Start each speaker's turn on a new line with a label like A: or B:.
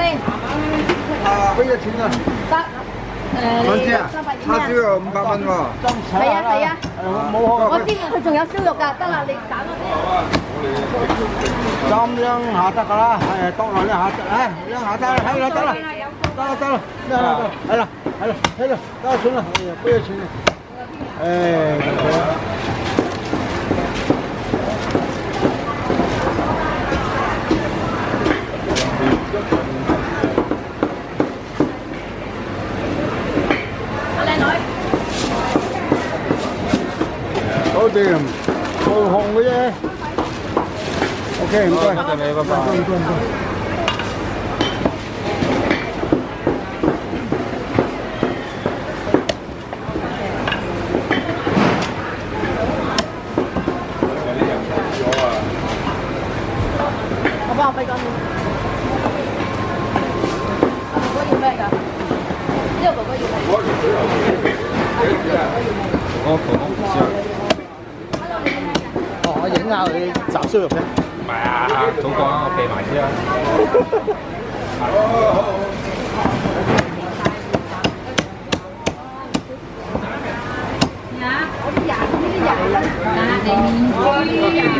A: 先？
B: 啊，幾多錢啊？
A: 得。誒，
B: 兩支啊？叉燒又五百蚊喎。
A: 係啊係啊。
B: 冇可
A: 我知佢仲有燒肉㗎，得啦，你揀啦。
B: 咁樣下得㗎啦，係多落呢下得，唉，呢下得啦，係啦得啦，得啦得啦，得啦得啦，係啦係啦，係啦，得錢啦，哎呀，不要錢啦？誒，掂，做紅嘅啫。OK，唔該。
C: 多謝你，拜拜。
B: 影下佢雜燒肉嘅。
C: 唔係啊，早講啦，我避埋先啦。
A: 啊！我啲人呢啲人啊，你面